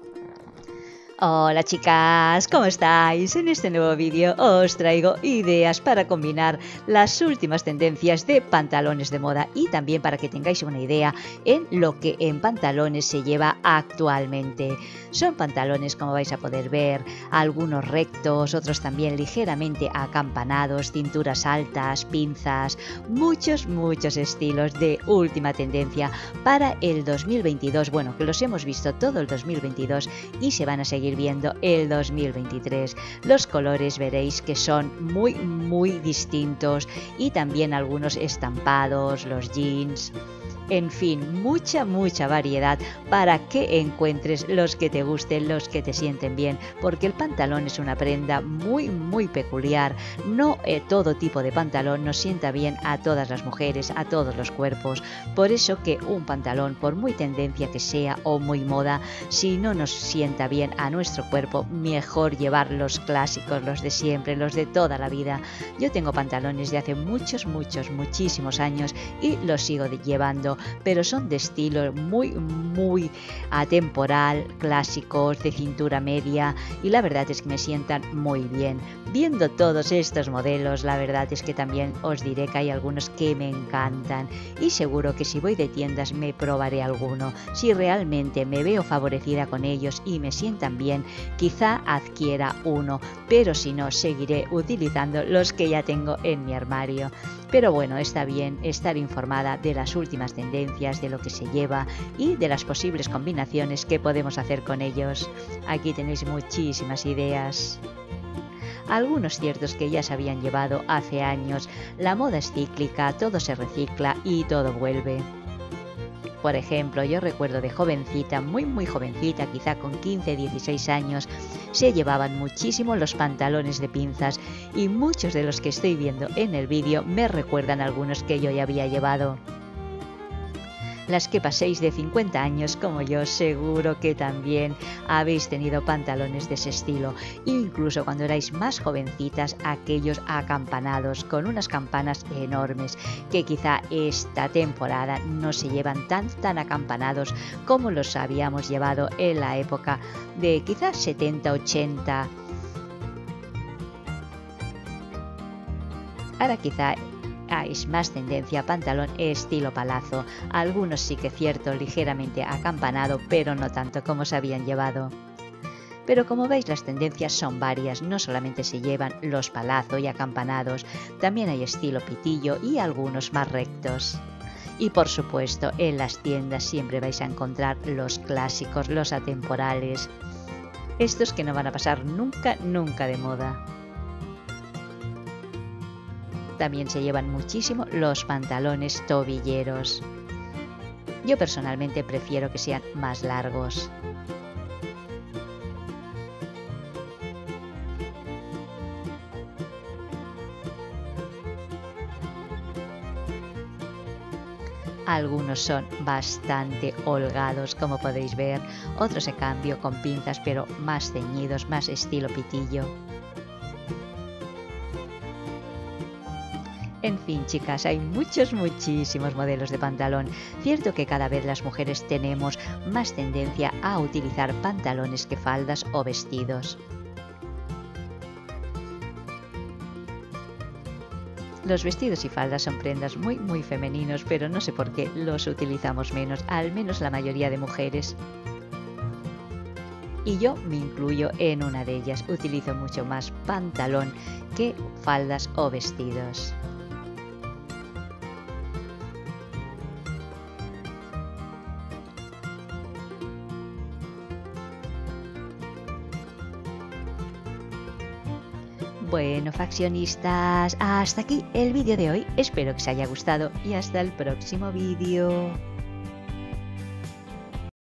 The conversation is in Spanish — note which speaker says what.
Speaker 1: Thank you. Hola chicas, ¿cómo estáis? En este nuevo vídeo os traigo ideas para combinar las últimas tendencias de pantalones de moda y también para que tengáis una idea en lo que en pantalones se lleva actualmente. Son pantalones como vais a poder ver, algunos rectos, otros también ligeramente acampanados, cinturas altas, pinzas, muchos, muchos estilos de última tendencia para el 2022. Bueno, que los hemos visto todo el 2022 y se van a seguir viendo el 2023. Los colores veréis que son muy muy distintos y también algunos estampados, los jeans, en fin, mucha, mucha variedad para que encuentres los que te gusten, los que te sienten bien, porque el pantalón es una prenda muy, muy peculiar. No eh, todo tipo de pantalón nos sienta bien a todas las mujeres, a todos los cuerpos. Por eso que un pantalón, por muy tendencia que sea o muy moda, si no nos sienta bien a nuestro cuerpo, mejor llevar los clásicos, los de siempre, los de toda la vida. Yo tengo pantalones de hace muchos, muchos, muchísimos años y los sigo llevando pero son de estilo muy, muy atemporal, clásicos, de cintura media y la verdad es que me sientan muy bien. Viendo todos estos modelos, la verdad es que también os diré que hay algunos que me encantan y seguro que si voy de tiendas me probaré alguno. Si realmente me veo favorecida con ellos y me sientan bien, quizá adquiera uno, pero si no, seguiré utilizando los que ya tengo en mi armario. Pero bueno, está bien estar informada de las últimas tendencias, de lo que se lleva y de las posibles combinaciones que podemos hacer con ellos. Aquí tenéis muchísimas ideas algunos ciertos que ya se habían llevado hace años. La moda es cíclica, todo se recicla y todo vuelve. Por ejemplo, yo recuerdo de jovencita, muy muy jovencita, quizá con 15, 16 años, se llevaban muchísimo los pantalones de pinzas y muchos de los que estoy viendo en el vídeo me recuerdan algunos que yo ya había llevado. Las que paséis de 50 años como yo seguro que también habéis tenido pantalones de ese estilo, incluso cuando erais más jovencitas aquellos acampanados con unas campanas enormes que quizá esta temporada no se llevan tan tan acampanados como los habíamos llevado en la época de quizás 70, 80. Ahora quizá es más tendencia pantalón estilo palazo, algunos sí que cierto ligeramente acampanado, pero no tanto como se habían llevado. Pero como veis las tendencias son varias, no solamente se llevan los palazo y acampanados, también hay estilo pitillo y algunos más rectos. Y por supuesto, en las tiendas siempre vais a encontrar los clásicos, los atemporales, estos que no van a pasar nunca, nunca de moda. También se llevan muchísimo los pantalones tobilleros. Yo personalmente prefiero que sean más largos. Algunos son bastante holgados, como podéis ver, otros se cambio con pinzas, pero más ceñidos, más estilo pitillo. En fin, chicas, hay muchos, muchísimos modelos de pantalón. Cierto que cada vez las mujeres tenemos más tendencia a utilizar pantalones que faldas o vestidos. Los vestidos y faldas son prendas muy muy femeninos, pero no sé por qué los utilizamos menos, al menos la mayoría de mujeres. Y yo me incluyo en una de ellas, utilizo mucho más pantalón que faldas o vestidos. Bueno, faccionistas, hasta aquí el vídeo de hoy. Espero que os haya gustado y hasta el próximo vídeo.